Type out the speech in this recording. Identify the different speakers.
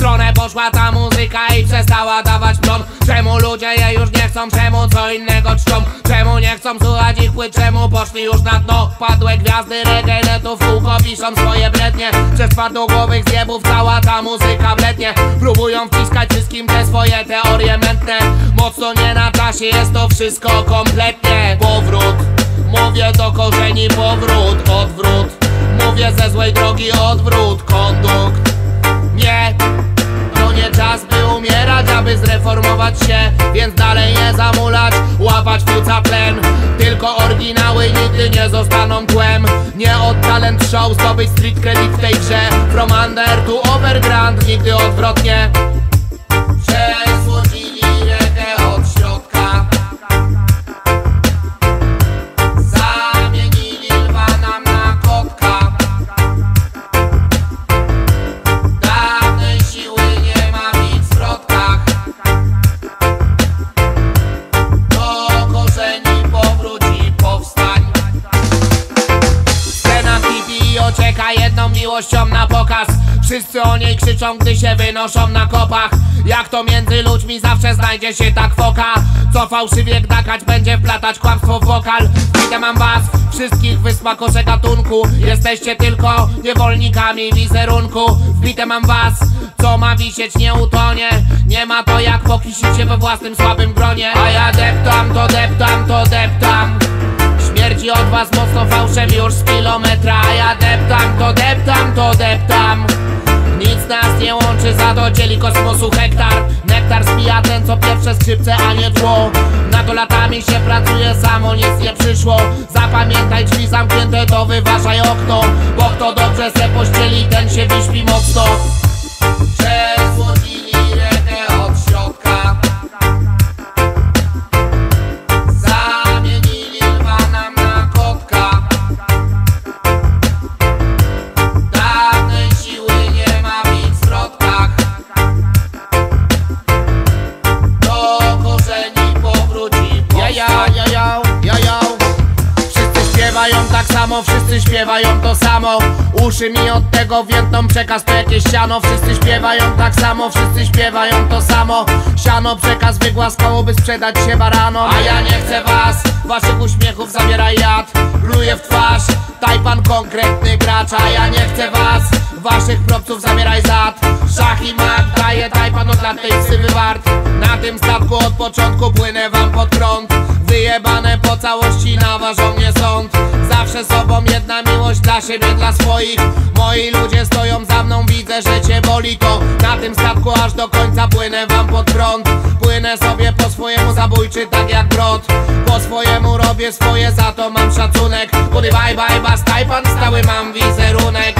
Speaker 1: stronę poszła ta muzyka i przestała dawać plon. Czemu ludzie jej już nie chcą, czemu co innego czczą? Czemu nie chcą słuchać ich płyt, czemu poszli już na dno? Padłe gwiazdy reggae, netu w kółko piszą swoje brednie Przez twardogłowych zjebów cała ta muzyka blednie. Próbują wciskać wszystkim te swoje teorie mętne. Mocno nie na czasie, jest to wszystko kompletnie. Powrót, mówię do korzeni powrót, odwrót. Mówię ze złej drogi odwrót, kondukt się Więc dalej nie zamulać, łapać płuca plen. Tylko oryginały nigdy nie zostaną tłem. Nie od talent show zdobyć street credit w tej grze. From under to overground, nigdy odwrotnie. Przesłodzili TV ocieka jedną miłością na pokaz. Wszyscy o niej krzyczą, gdy się wynoszą na kopach. Jak to między ludźmi zawsze znajdzie się tak foka Co fałszywie gdakać będzie wplatać kłamstwo w wokal. Widzę mam was, wszystkich wysmakosze gatunku. Jesteście tylko niewolnikami wizerunku. Wbite mam was, co ma wisieć nie utonie. Nie ma to jak pokisić się we własnym słabym gronie. A ja deptam, to deptam, to deptam. Śmierci od was mocno fałszem już z kilometra. A ja deptam, to dzieli kosmosu hektar. Nektar spija ten, co pierwsze skrzypce, a nie tło. Na latami się pracuje samo, nic nie przyszło. Zapamiętaj drzwi zamknięte, to wyważaj okno Bo kto dobrze se pościeli, ten się wyśpi mocno samo, wszyscy śpiewają to samo. Uszy mi od tego więdną przekaz to jakieś siano. Wszyscy śpiewają tak samo, wszyscy śpiewają to samo. Siano przekaz wygłaskało, by sprzedać się baranom A ja nie chcę was, waszych uśmiechów zabiera jad. Pluje w twarz, tajpan konkretny gracz. A ja nie chcę was, waszych propców zabieraj zad. Szach i mat, daje tajpan od lat tej ksywy wart Na tym statku od początku płynę wam pod prąd. Wyjebane po całości sąd Zawsze sobą jedna miłość dla siebie, dla swoich. Moi ludzie stoją za mną, widzę, że cię boli to. Na tym statku aż do końca płynę wam pod prąd. Płynę sobie po swojemu zabójczy, tak jak brod. Po swojemu robię swoje, za to mam szacunek. Budy bye bye, bastaj pan, stały mam wizerunek